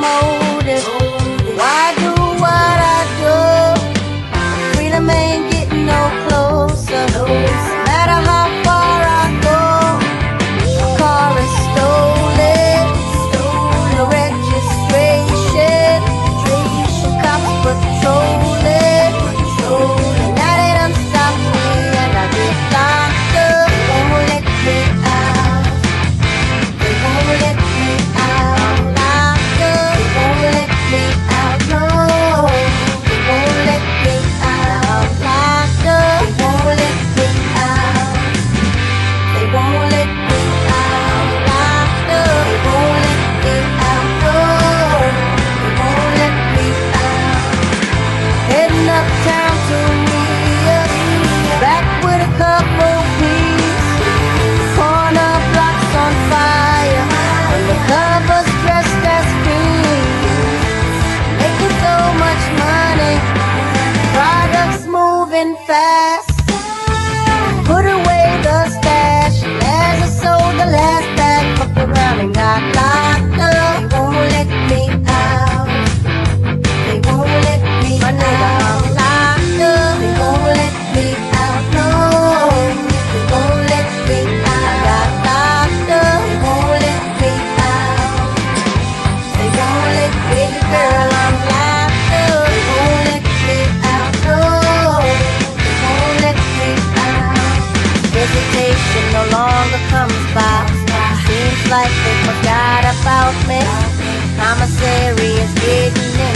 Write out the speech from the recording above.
more temptation no longer comes by Seems like they forgot about me Commissary is getting in.